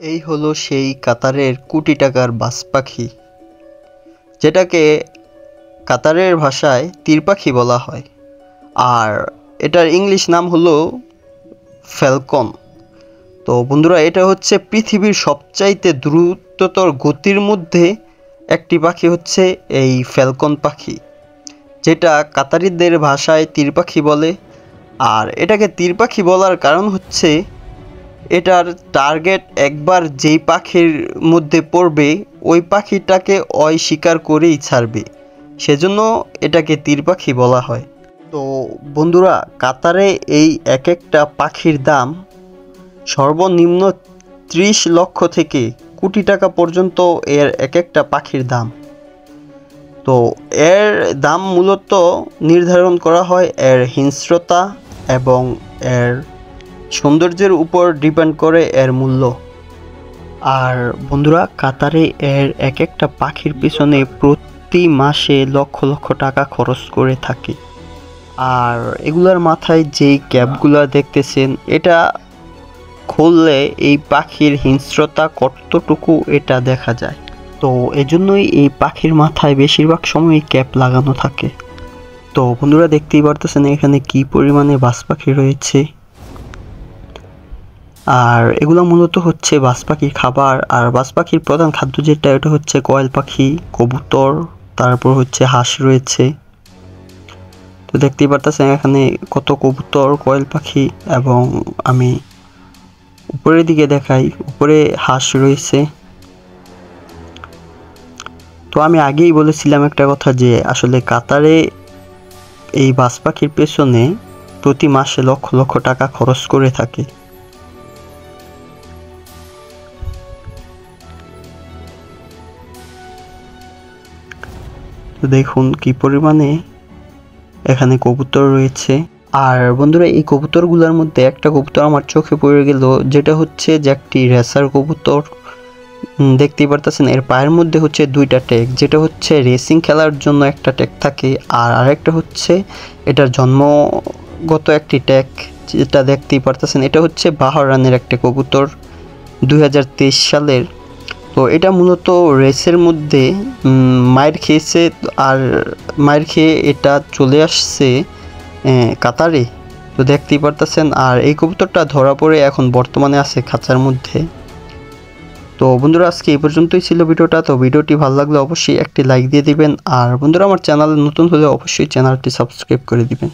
এই হলো সেই কাতারের কোটি টাকার বাজ পাখি, যেটাকে কাতারের ভাষায় তীর পাখি বলা হয়। আর এটার ইংলিশ নাম হলো ফ্যালকন। তো বন্ধুরা, এটা হচ্ছে পৃথিবীর সবচাইতে দ্রুততর গতির মধ্যে একটি পাখি হচ্ছে এই ফ্যালকন পাখি, যেটা কাতারিদের ভাষায় তীর পাখি বলে। আর এটাকে তীর পাখি বলার কারণ হচ্ছে এটার টার্গেট একবার যেই পাখির মধ্যে পড়বে, ওই পাখিটাকে অয় শিকার করেই ছাড়বে। সেজন্য এটাকে তীর পাখি বলা হয়। তো বন্ধুরা, কাতারে এই এক একটা পাখির দাম সর্বনিম্ন ত্রিশ লক্ষ থেকে কোটি টাকা পর্যন্ত এর এক একটা পাখির দাম। তো এর দাম মূলত নির্ধারণ করা হয় এর হিংস্রতা এবং এর সৌন্দর্যের উপর ডিপেন্ড করে এর মূল্য। আর বন্ধুরা, কাতারে এর এক একটা পাখির পিছনে প্রতি মাসে লক্ষ লক্ষ টাকা খরচ করে থাকে। আর এগুলার মাথায় যেই ক্যাপগুলো দেখতেছেন, এটা খুললে এই পাখির হিংস্রতা কতটুকু এটা দেখা যায়। তো এজন্যই এই পাখির মাথায় বেশিরভাগ সময় ক্যাপ লাগানো থাকে। তো বন্ধুরা, দেখতেই পারতেছেন এখানে কি পরিমাণে বাস পাখি রয়েছে। আর এগুলো মূলত হচ্ছে বাস পাখির খাবার, আর বাস পাখির প্রধান খাদ্য যেটা, এটা হচ্ছে কয়েল পাখি, কবুতর, তারপর হচ্ছে হাঁস রয়েছে। তো দেখতেই পারতেছেন এখানে কত কবুতর, কয়েল পাখি এবং আমি উপরের দিকে দেখাই, উপরে হাঁস রয়েছে। তো আমি আগেই বলেছিলাম একটা কথা যে আসলে কাতারে এই বাস পাখির পেছনে প্রতি মাসে লক্ষ লক্ষ টাকা খরচ করে থাকে। দেখুন কি পরিমাণে এখানে কবুতর রয়েছে। আর বন্ধুরা, এই কবুতরগুলোর মধ্যে একটা কবুতর আমার চোখে পড়ে গেল, যেটা হচ্ছে যে একটি রেসার কবুতর। দেখতেই পারতেছেন, এর পায়ের মধ্যে হচ্ছে দুইটা ট্যাগ, যেটা হচ্ছে রেসিং খেলার জন্য একটা ট্যাগ থাকে। আর আরেকটা হচ্ছে, এটার জন্মগত একটি ট্যাগ, যেটা দেখতেই পারতেছেন, এটা হচ্ছে বাহরানের একটা কবুতর। দু হাজার তেইশ সালের তো এটা মূলত রেসের মধ্যে মায়ের খেয়েছে আর মায়ের খেয়ে এটা চলে আসছে কাতারে। তো দেখতেই পারতেছেন, আর এই কবুতরটা ধরা পড়ে এখন বর্তমানে আছে খাঁচার মধ্যে। তো বন্ধুরা, আজকে এই পর্যন্তই ছিল ভিডিওটা। তো ভিডিওটি ভালো লাগলে অবশ্যই একটি লাইক দিয়ে দিবেন। আর বন্ধুরা, আমার চ্যানেলে নতুন হলে অবশ্যই চ্যানেলটি সাবস্ক্রাইব করে দিবেন।